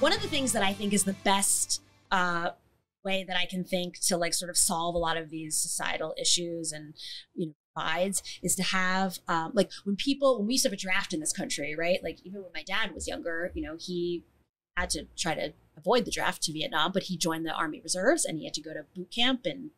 one of the things that I think is the best uh, way that I can think to like sort of solve a lot of these societal issues and you know divides is to have um, like when people when we used to have a draft in this country, right? Like even when my dad was younger, you know, he had to try to avoid the draft to Vietnam, but he joined the Army Reserves and he had to go to boot camp in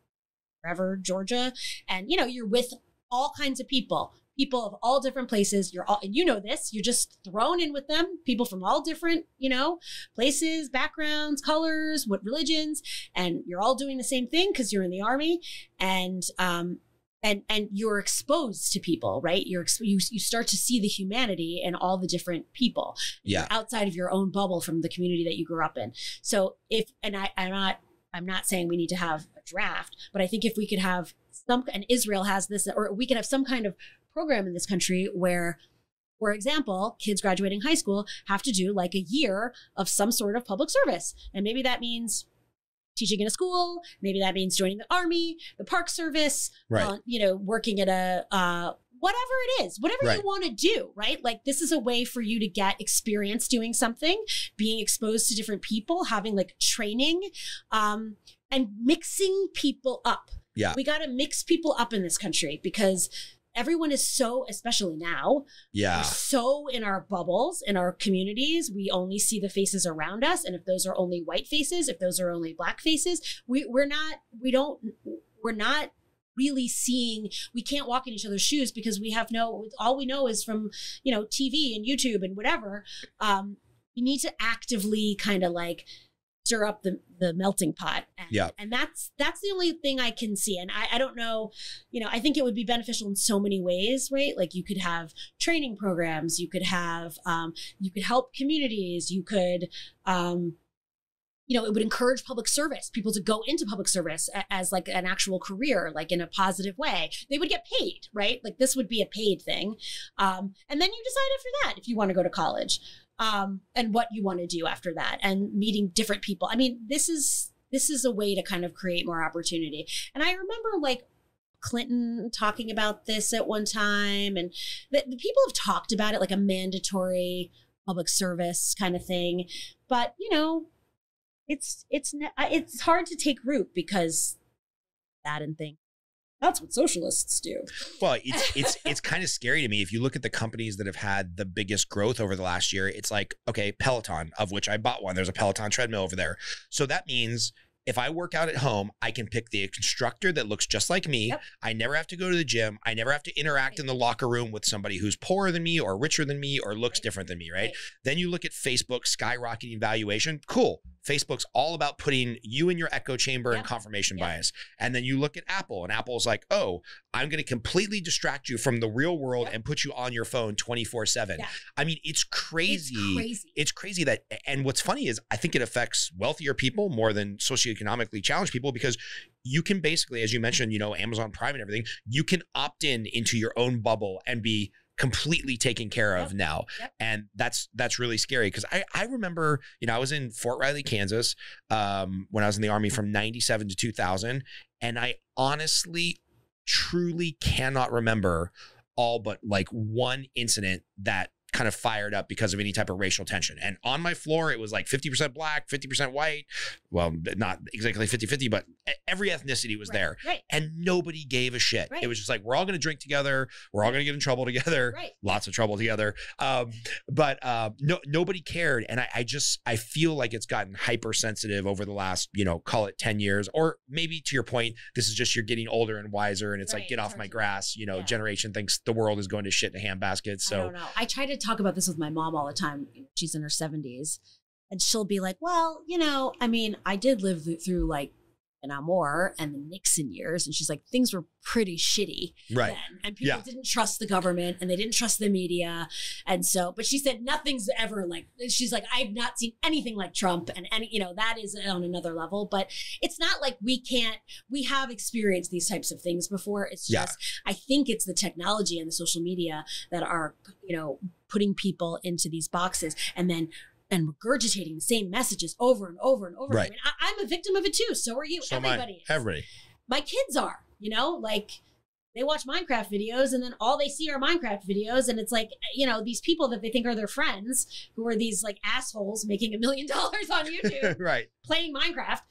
wherever Georgia, and you know, you're with all kinds of people people of all different places. You're all, and you know this, you're just thrown in with them, people from all different, you know, places, backgrounds, colors, what religions, and you're all doing the same thing because you're in the army. And, um, and and you're exposed to people right you're you, you start to see the humanity in all the different people Yeah. outside of your own bubble from the community that you grew up in so if and i i'm not i'm not saying we need to have a draft but i think if we could have some and israel has this or we could have some kind of program in this country where for example, kids graduating high school have to do like a year of some sort of public service. And maybe that means teaching in a school, maybe that means joining the army, the park service, Right. uh, you know, working at a uh, whatever it is, whatever Right. you want to do, right? Like this is a way for you to get experience doing something, being exposed to different people, having like training, um, and mixing people up. Yeah. We got to mix people up in this country because everyone is so, especially now, Yeah. we're so in our bubbles, in our communities. We only see the faces around us. And if those are only white faces, if those are only black faces, we, we're not, we don't, we're not really seeing, we can't walk in each other's shoes because we have no, all we know is from, you know, TV and YouTube and whatever. Um, we need to actively kind of like stir up the, the melting pot. And, Yeah. and that's, that's the only thing I can see. And I, I don't know, you know, I think it would be beneficial in so many ways, right? Like you could have training programs, you could have, um, you could help communities, you could, um, you know, it would encourage public service, people to go into public service as like an actual career, like in a positive way. They would get paid, right? Like this would be a paid thing. Um, and then you decide after that if you want to go to college um, and what you want to do after that and meeting different people. I mean, this is this is a way to kind of create more opportunity. And I remember like Clinton talking about this at one time, and the, the people have talked about it like a mandatory public service kind of thing. But you know, it's it's it's hard to take root because that and think that's what socialists do. Well, it's it's it's kind of scary to me if you look at the companies that have had the biggest growth over the last year. It's like okay, Peloton, of which I bought one. There's a Peloton treadmill over there, so that means. If I work out at home, I can pick the instructor that looks just like me. Yep. I never have to go to the gym. I never have to interact in the locker room with somebody who's poorer than me or richer than me or looks Right. different than me, right? Right. Then you look at Facebook skyrocketing valuation. Cool. Facebook's all about putting you in your echo chamber and confirmation Yep. bias. And then you look at Apple, and Apple's like, oh, I'm going to completely distract you from the real world Yep. and put you on your phone 24 7. I mean, it's crazy. It's crazy. It's crazy that, and what's funny is I think it affects wealthier people more than socioeconomically challenged people because you can basically, as you mentioned, you know, Amazon Prime and everything, you can opt in into your own bubble and be completely taken care of Yep. now Yep. and that's that's really scary because I, I remember you know i was in fort riley kansas um, when i was in the army from 97 to 2000 and i honestly truly cannot remember all but like one incident that kind of fired up because of any type of racial tension. And on my floor, it was like 50% black, 50% white. Well, not exactly 50 50, but every ethnicity was Right, there. Right. And nobody gave a shit. Right. It was just like, we're all going to drink together. We're all going to get in trouble together. Right. Lots of trouble together. Um, but uh, no, nobody cared. And I, I just, I feel like it's gotten hypersensitive over the last, you know, call it 10 years. Or maybe to your point, this is just you're getting older and wiser. And it's like, get off my grass. You know, yeah. generation thinks the world is going to shit in a handbasket. I So, don't know. I try to talk about this with my mom all the time. She's in her 70s. And she'll be like, well, you know, I mean, I did live through like an Amor and the Nixon years. And she's like, things were pretty shitty right. then. And people Yeah. didn't trust the government and they didn't trust the media. And so, but she said, nothing's ever like, she's like, I've not seen anything like Trump. And any, you know, that is on another level. But it's not like we can't, we have experienced these types of things before. It's Yeah. just, I think it's the technology and the social media that are, you know, putting people into these boxes and then and regurgitating the same messages over and over and over. Right. I mean, I, I'm a victim of it too. So are you. So am I. Everybody is Everybody. my kids are, you know, like they watch Minecraft videos and then all they see are Minecraft videos. And it's like, you know, these people that they think are their friends who are these like assholes making a million dollars on YouTube right. playing Minecraft.